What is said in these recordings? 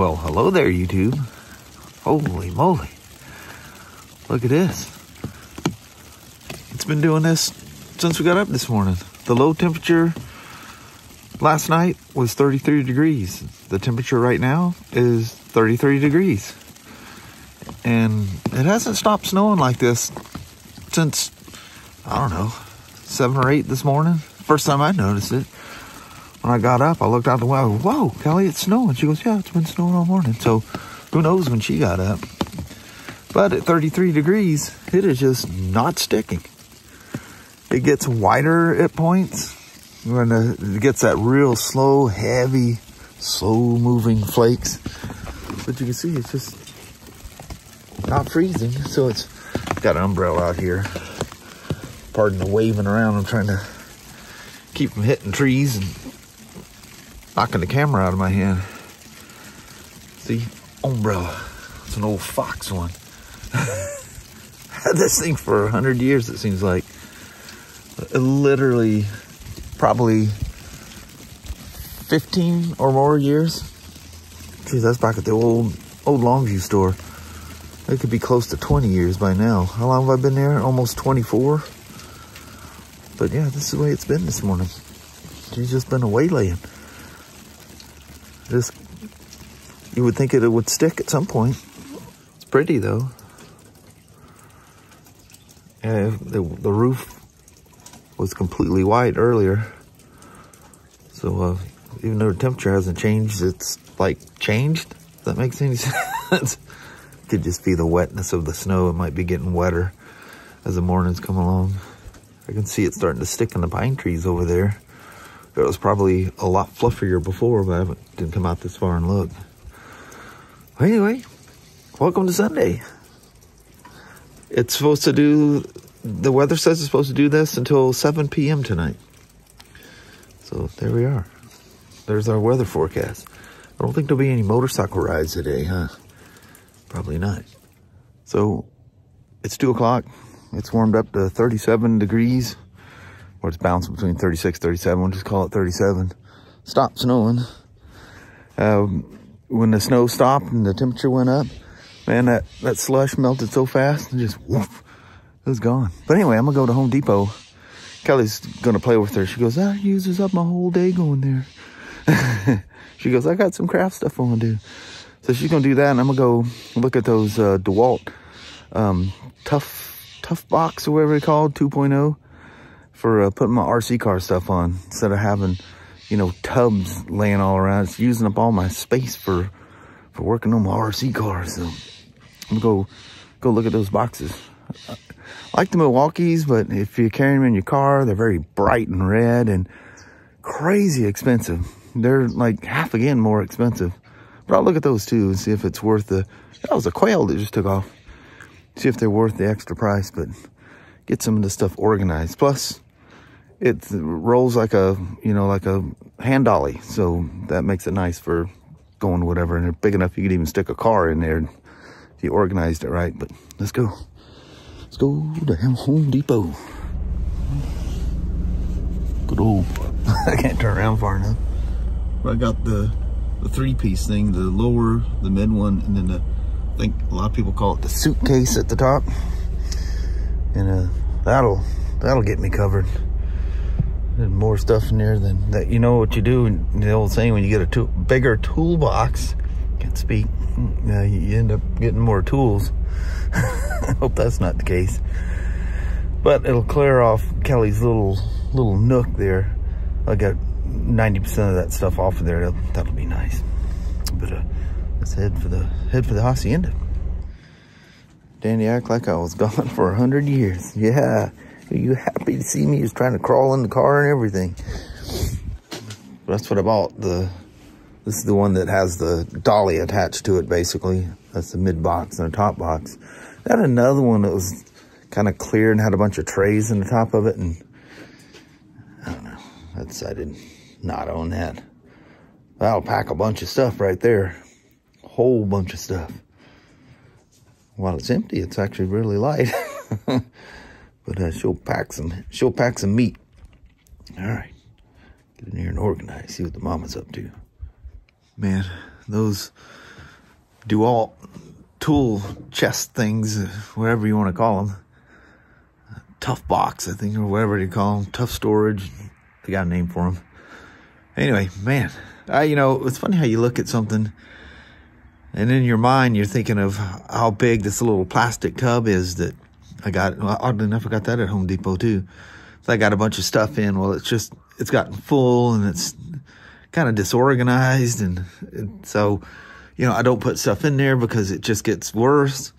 Well, hello there, YouTube. Holy moly. Look at this. It's been doing this since we got up this morning. The low temperature last night was 33 degrees. The temperature right now is 33 degrees. And it hasn't stopped snowing like this since, I don't know, 7 or 8 this morning. First time I noticed it. When I got up, I looked out the window. Whoa, Kelly, it's snowing. She goes, Yeah, it's been snowing all morning. So who knows when she got up. But at 33 degrees, it is just not sticking. It gets whiter at points when it gets that real slow, heavy, slow moving flakes. But you can see it's just not freezing. So it's got an umbrella out here. Pardon the waving around. I'm trying to keep from hitting trees and knocking the camera out of my hand. See, umbrella. It's an old Fox one. Had this thing for a hundred years, it seems like. Literally, probably 15 or more years. Geez, that's back at the old, old Longview store. It could be close to 20 years by now. How long have I been there? Almost 24. But yeah, this is the way it's been this morning. She's just been away laying. Just, you would think it would stick at some point. It's pretty though. Yeah, the, the roof was completely white earlier. So uh, even though the temperature hasn't changed, it's like changed. If that makes any sense. Could just be the wetness of the snow. It might be getting wetter as the mornings come along. I can see it starting to stick in the pine trees over there. It was probably a lot fluffier before, but I didn't come out this far and look. Anyway, welcome to Sunday. It's supposed to do, the weather says it's supposed to do this until 7 p.m. tonight. So there we are. There's our weather forecast. I don't think there'll be any motorcycle rides today, huh? Probably not. So it's 2 o'clock. It's warmed up to 37 degrees or it's bouncing between 36 37 we'll just call it 37 stopped snowing. Um, when the snow stopped and the temperature went up man that that slush melted so fast and just woof, it was gone. But anyway i'm gonna go to home depot. Kelly's gonna play with her. She goes that uses up my whole day going there. She goes i got some craft stuff i want to do. So she's gonna do that and i'm gonna go look at those uh dewalt um tough tough box or whatever they called 2.0 for uh, putting my RC car stuff on instead of having, you know, tubs laying all around. It's using up all my space for for working on my RC car. So I'm gonna go go look at those boxes. I like the Milwaukee's, but if you're carrying them in your car, they're very bright and red and crazy expensive. They're like half again more expensive. But I'll look at those too and see if it's worth the. That was a quail that just took off. See if they're worth the extra price, but get some of the stuff organized. Plus, it rolls like a, you know, like a hand dolly. So that makes it nice for going whatever. And they're big enough you could even stick a car in there if you organized it right. But let's go. Let's go to Home Depot. Good old, I can't turn around far enough. But I got the, the three piece thing, the lower, the mid one, and then the, I think a lot of people call it the suitcase at the top. And uh, that'll, that'll get me covered. More stuff in there than that. You know what you do the old saying when you get a bigger toolbox, can't speak, uh, you end up getting more tools. Hope that's not the case. But it'll clear off Kelly's little little nook there. I got 90% of that stuff off of there. That'll, that'll be nice. But uh, let's head for the head for the hacienda. Danny act like I was gone for a hundred years. Yeah. Are you happy to see me? He's trying to crawl in the car and everything. That's what I bought. The This is the one that has the dolly attached to it, basically. That's the mid box and the top box. I had another one that was kind of clear and had a bunch of trays in the top of it. And I don't know. I decided not own that. That'll pack a bunch of stuff right there. Whole bunch of stuff. While it's empty, it's actually really light. But uh, she'll pack some, she'll pack some meat. All right, get in here and organize. See what the mama's up to. Man, those DeWalt tool chest things, whatever you want to call them. Tough box, I think, or whatever they call them. Tough storage. They got a name for them. Anyway, man, I, you know, it's funny how you look at something and in your mind, you're thinking of how big this little plastic tub is that I got. Well, oddly enough, I got that at Home Depot too. So I got a bunch of stuff in. Well, it's just, it's gotten full and it's kind of disorganized. And, and so, you know, I don't put stuff in there because it just gets worse.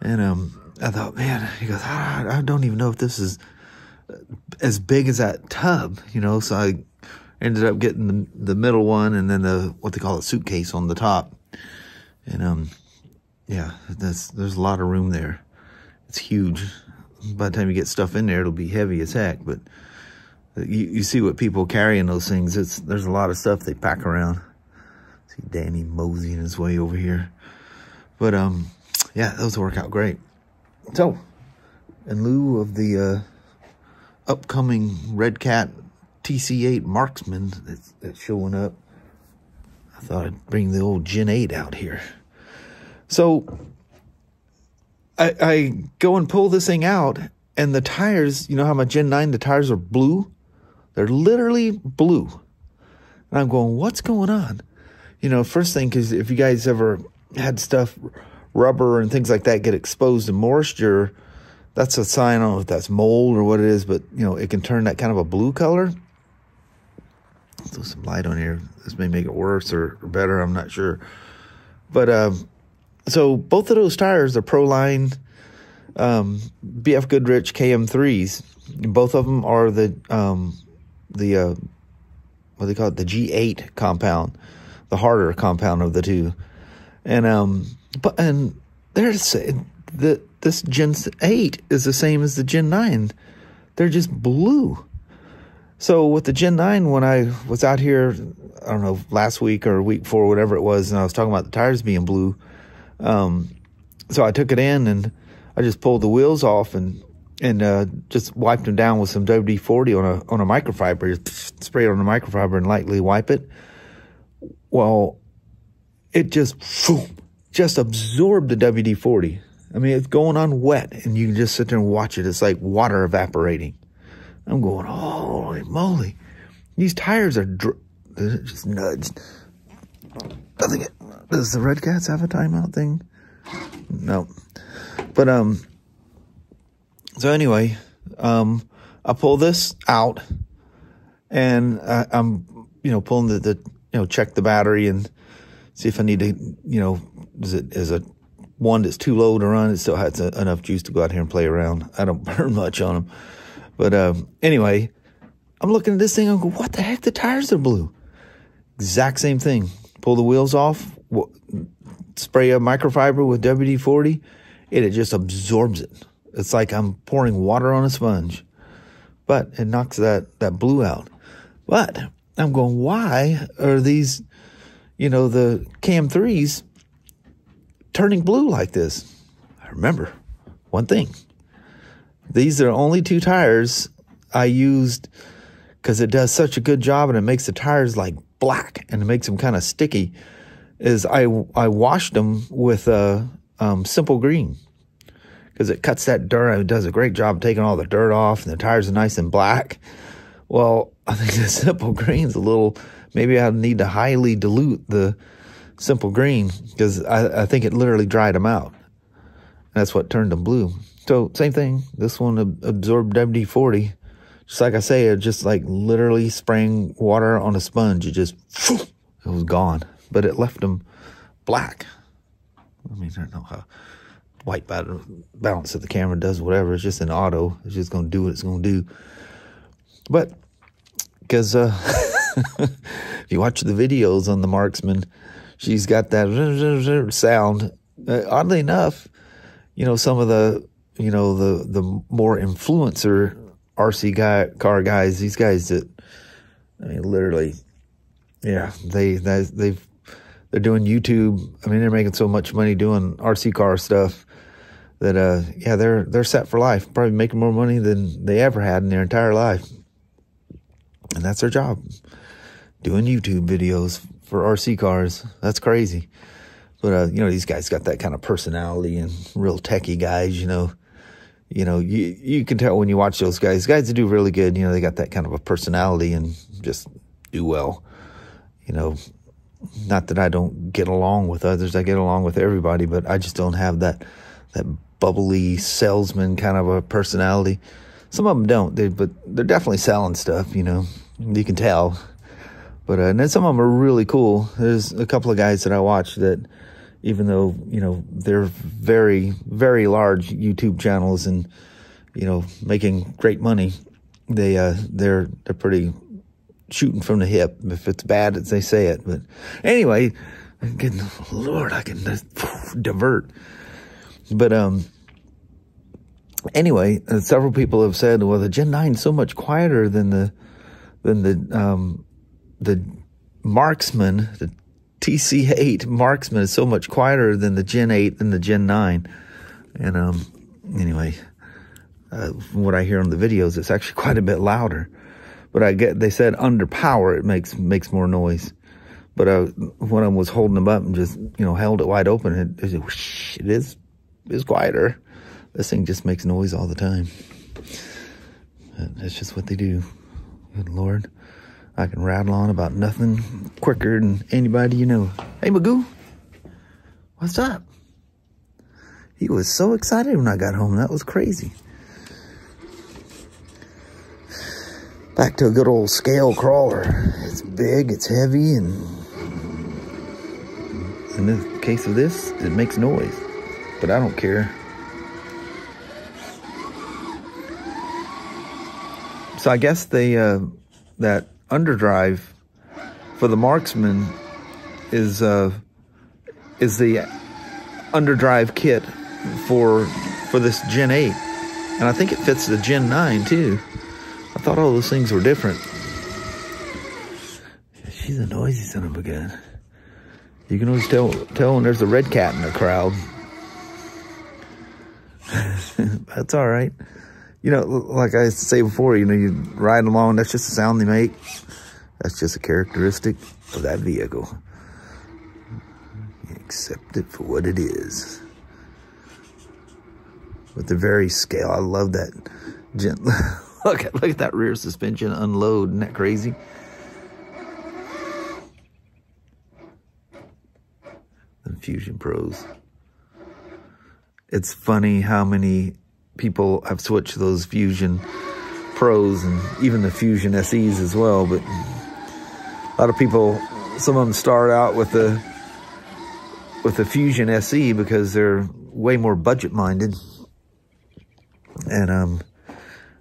And, um, I thought, man, he goes, I, I don't even know if this is as big as that tub, you know. So I ended up getting the, the middle one and then the what they call a suitcase on the top. And um, yeah, there's there's a lot of room there. It's huge. By the time you get stuff in there, it'll be heavy as heck. But you you see what people carry in those things. It's there's a lot of stuff they pack around. See Danny moseying his way over here. But um, yeah, those work out great. So, in lieu of the uh, upcoming Redcat TC8 Marksman that's, that's showing up, I thought I'd bring the old Gen 8 out here. So, I, I go and pull this thing out, and the tires, you know how my Gen 9, the tires are blue? They're literally blue. And I'm going, what's going on? You know, first thing, because if you guys ever had stuff rubber and things like that get exposed to moisture, that's a sign. I don't know if that's mold or what it is, but you know, it can turn that kind of a blue color. Throw some light on here. This may make it worse or, or better. I'm not sure. But um, so both of those tires are Proline um, BF Goodrich KM3s. Both of them are the um, the uh, what do they call it? The G8 compound, the harder compound of the two. And um, but and there's the this Gen 8 is the same as the Gen 9. They're just blue. So with the Gen 9, when I was out here, I don't know, last week or week before, whatever it was, and I was talking about the tires being blue, um, so I took it in and I just pulled the wheels off and and uh, just wiped them down with some WD-40 on a on a microfiber. Just spray it on a microfiber and lightly wipe it. Well, it just just absorbed the WD-40. I mean, it's going on wet, and you can just sit there and watch it. It's like water evaporating. I'm going, holy moly. These tires are dr- just think it, does the Redcats have a timeout thing? No. But, um, so anyway, um, I pull this out and I, I'm, you know, pulling the, the, you know, check the battery and see if I need to, you know, is it, is it one that's too low to run? It still has enough juice to go out here and play around. I don't burn much on them. But um, anyway, I'm looking at this thing. I'm going, what the heck? The tires are blue. Exact same thing. Pull the wheels off, spray a microfiber with WD 40, and it just absorbs it. It's like I'm pouring water on a sponge, but it knocks that, that blue out. But I'm going, why are these, you know, the Cam 3s turning blue like this? I remember one thing these are only two tires I used because it does such a good job and it makes the tires like black and it makes them kind of sticky. Is I I washed them with a um, simple green because it cuts that dirt. It does a great job taking all the dirt off and the tires are nice and black. Well, I think the simple green's a little. Maybe I need to highly dilute the simple green because I, I think it literally dried them out. That's what turned them blue. So same thing. This one absorbed WD-40. Just like I say, it just like literally spraying water on a sponge. It just, it was gone. But it left them black. I mean, I don't know how white balance of the camera does whatever. It's just an auto. It's just going to do what it's going to do. But because uh, if you watch the videos on the marksman, she's got that sound. Uh, oddly enough, you know, some of the you know, the, the more influencer RC guy, car guys, these guys that, I mean, literally, yeah, they, they, they've, they're doing YouTube. I mean, they're making so much money doing RC car stuff that, uh, yeah, they're, they're set for life, probably making more money than they ever had in their entire life. And that's their job, doing YouTube videos for RC cars. That's crazy. But, uh, you know, these guys got that kind of personality and real techie guys, you know. You know, you, you can tell when you watch those guys, guys that do really good, you know, they got that kind of a personality and just do well. You know, not that I don't get along with others, I get along with everybody, but I just don't have that, that bubbly salesman kind of a personality. Some of them don't, they, but they're definitely selling stuff, you know, you can tell. But, uh, and then some of them are really cool. There's a couple of guys that I watch that, even though, you know, they're very, very large YouTube channels and, you know, making great money, they, uh, they're, they're pretty shooting from the hip. If it's bad, as they say it. But anyway, again, Lord, I can divert. But, um, anyway, uh, several people have said, well, the Gen 9 is so much quieter than the, than the, um, the marksman, the TC8 marksman is so much quieter than the Gen 8 and the Gen 9. And, um, anyway, uh, from what I hear on the videos, it's actually quite a bit louder. But I get, they said under power, it makes, makes more noise. But, uh, when I was holding them up and just, you know, held it wide open, it, it, it is, is quieter. This thing just makes noise all the time. That's just what they do. Good Lord. I can rattle on about nothing quicker than anybody you know. Hey, Magoo. What's up? He was so excited when I got home. That was crazy. Back to a good old scale crawler. It's big, it's heavy, and in the case of this, it makes noise. But I don't care. So I guess they, uh, that underdrive for the marksman is uh, is the underdrive kit for for this Gen 8. And I think it fits the Gen 9 too. Thought all those things were different. She's a noisy son of a gun. You can always tell tell when there's a Redcat in the crowd. That's all right you know, like I say before, you know, you ride along, that's just the sound they make. That's just a characteristic of that vehicle. You accept it for what it is. With the very scale, I love that. look at look at that rear suspension unload. Isn't that crazy? Fusion Pros. It's funny how many people have switched those Fusion Pros and even the Fusion SEs as well. But a lot of people, some of them start out with the with the Fusion SE because they're way more budget minded, and um,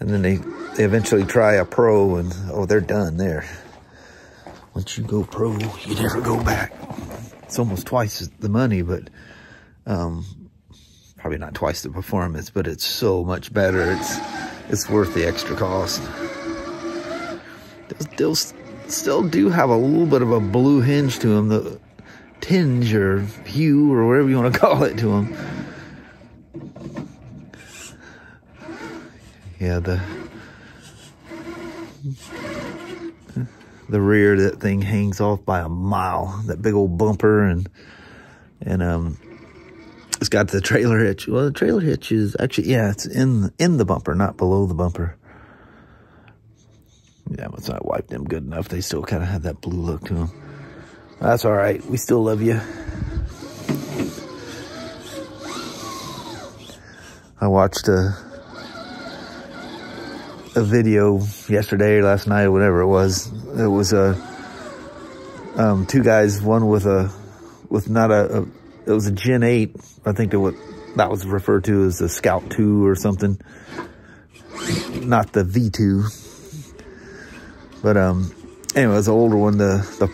and then they they eventually try a Pro and oh they're done there. Once you go Pro, you never go back. It's almost twice the money, but um, probably not twice the performance, but it's so much better. It's it's worth the extra cost. They'll still do have a little bit of a blue hinge to them, the tinge or hue or whatever you want to call it to them. Yeah, the the rear that thing hangs off by a mile. That big old bumper and and um it's got the trailer hitch. Well, the trailer hitch is actually, yeah, it's in, in the bumper, not below the bumper. Yeah, once I wiped them good enough, they still kind of have that blue look to them. That's all right. We still love you. I watched a a video yesterday or last night or whatever it was. It was a um, two guys, one with a with not a, a it was a Gen 8. I think that what that was referred to as the Scout 2 or something. Not the V2. But um, anyway, it's an older one. The the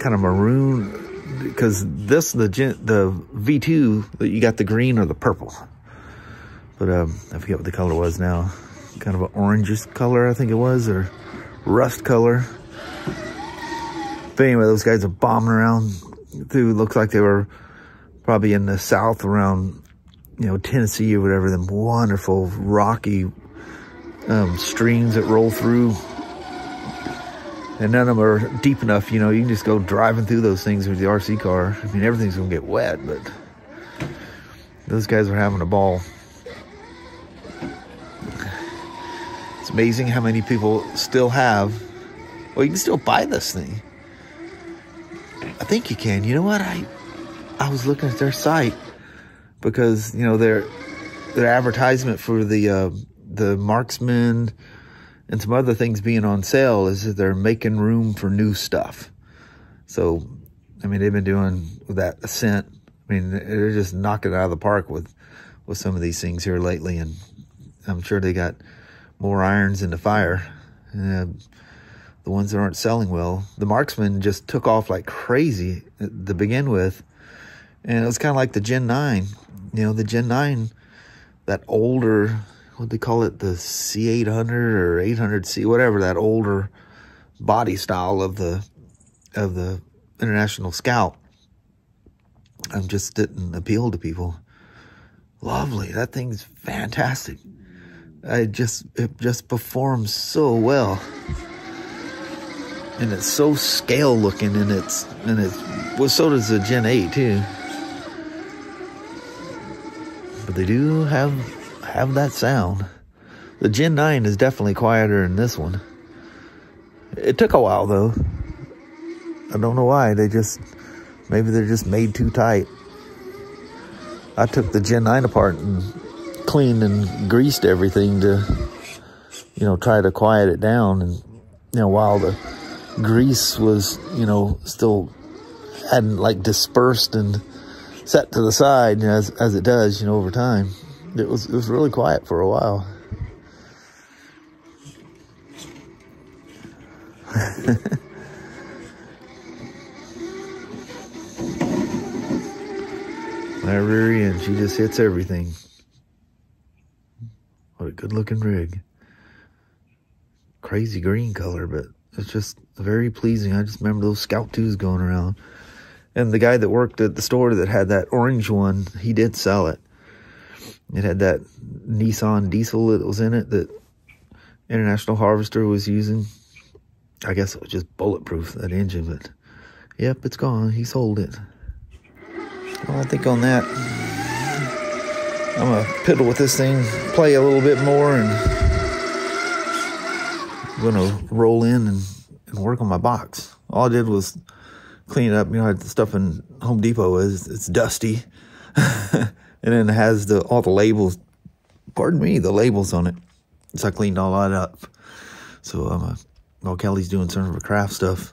kind of maroon because this the gen, the V2 that you got the green or the purple. But um, I forget what the color was now. Kind of an orangish color, I think it was, or rust color. But anyway, those guys are bombing around through looks like they were probably in the south around you know Tennessee or whatever them wonderful rocky um, streams that roll through and none of them are deep enough. You know, you can just go driving through those things with the RC car. I mean, everything's gonna get wet, but those guys are having a ball. It's amazing how many people still have. Well, you can still buy this thing. I think you can. You know what? I I was looking at their site because you know their their advertisement for the uh, the marksman and some other things being on sale is that they're making room for new stuff. So, I mean, they've been doing that ascent. I mean, they're just knocking it out of the park with with some of these things here lately, and I'm sure they got more irons in the fire. Uh, the ones that aren't selling well, the marksman just took off like crazy to begin with, and it was kind of like the Gen Nine. You know, the Gen Nine, that older what they call it, the C800 or 800C, whatever that older body style of the of the International Scout. Um, just didn't appeal to people. Lovely, that thing's fantastic. I just it just performs so well, and it's so scale looking, and it's and it's well, so does the Gen 8 too. But they do have have that sound. The Gen 9 is definitely quieter than this one. It took a while though. I don't know why. They just, maybe they're just made too tight. I took the Gen 9 apart and cleaned and greased everything to, you know, try to quiet it down. And, you know, while the grease was, you know, still hadn't like dispersed and set to the side as, as it does, you know, over time it was it was really quiet for a while. My rear end, she just hits everything. Good looking rig. Crazy green color, but it's just very pleasing. I just remember those Scout 2s going around. And the guy that worked at the store that had that orange one, he did sell it. It had that Nissan diesel that was in it that International Harvester was using. I guess it was just bulletproof, that engine, but yep, it's gone. He sold it. Well, I think on that, I'm to piddle with this thing, play a little bit more, and I'm to roll in and, and work on my box. All I did was clean it up. You know, the stuff in Home Depot is it's dusty. and then it has the all the labels. Pardon me, the labels on it. So I cleaned all that up. So um, uh, while Kelly's doing some of her craft stuff,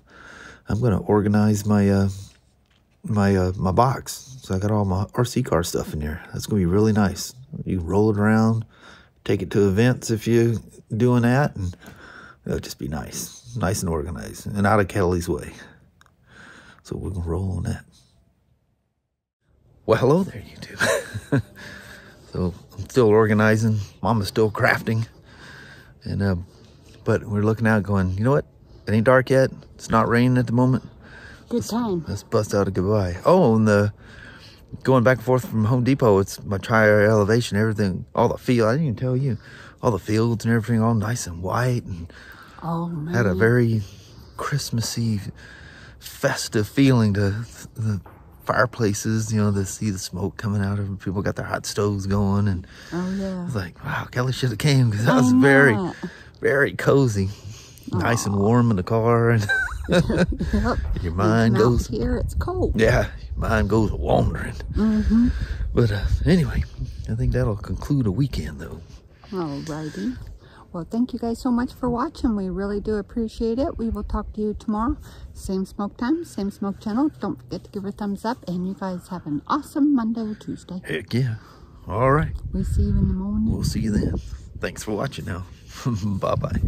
I'm gonna organize my uh, my uh, my box. So I got all my RC car stuff in there. That's gonna be really nice. You roll it around, take it to events if you're doing that, and it'll just be nice, nice and organized, and out of Kelly's way. So we're gonna roll on that. Well, hello there, YouTube. so I'm still organizing. Mama's still crafting, and uh, but we're looking out, going. You know what? It ain't dark yet. It's not raining at the moment. Good time. Let's bust out a goodbye. Oh, and the going back and forth from Home Depot. It's my tri elevation. Everything, all the field. I didn't even tell you. All the fields and everything, all nice and white, and oh, man. had a very Christmassy, festive feeling to the fireplaces, you know, to see the smoke coming out of them. People got their hot stoves going, and oh yeah, I was like, wow, Kelly should have came because that oh, was very, very cozy, Aww. nice and warm in the car, and yep. your mind goes here. It's cold. Yeah, your mind goes wandering. Mm-hmm. But uh, anyway, I think that'll conclude a weekend though. Alrighty. Well, thank you guys so much for watching. We really do appreciate it. We will talk to you tomorrow. Same smoke time, same smoke channel. Don't forget to give a thumbs up. And you guys have an awesome Monday or Tuesday. Heck yeah. All right. We'll see you in the morning. We'll see you then. Thanks for watching now. Bye-bye.